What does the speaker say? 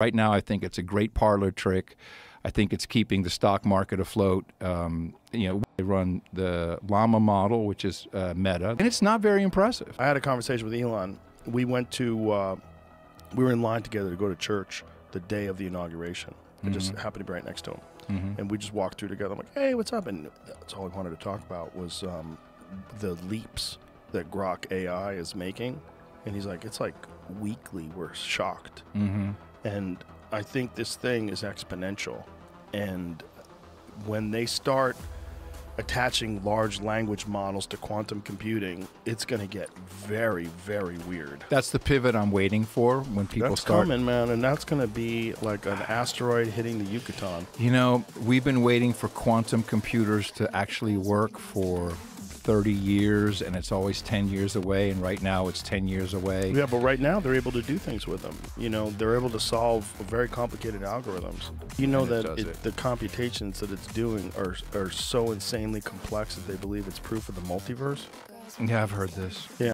Right now, I think it's a great parlor trick. I think it's keeping the stock market afloat. Um, you know, they run the Llama model, which is uh, Meta, and it's not very impressive. I had a conversation with Elon. We went to, uh, we were in line together to go to church the day of the inauguration. It just happened to be right next to him. And we just walked through together. I'm like, hey, what's up? And that's all I wanted to talk about was um, the leaps that Grok AI is making. And he's like, it's like weekly, we're shocked. Mm-hmm. And I think this thing is exponential. And when they start attaching large language models to quantum computing, it's going to get very, very weird. That's the pivot I'm waiting for when people That's start. coming, man, and that's going to be like an asteroid hitting the Yucatan. You know, we've been waiting for quantum computers to actually work for 30 years, and it's always 10 years away. And right now, it's 10 years away. Yeah, but right now they're able to do things with them. You know, they're able to solve very complicated algorithms. You know And that it, it. the computations that it's doing are are so insanely complex that they believe it's proof of the multiverse. Yeah, I've heard this. Yeah.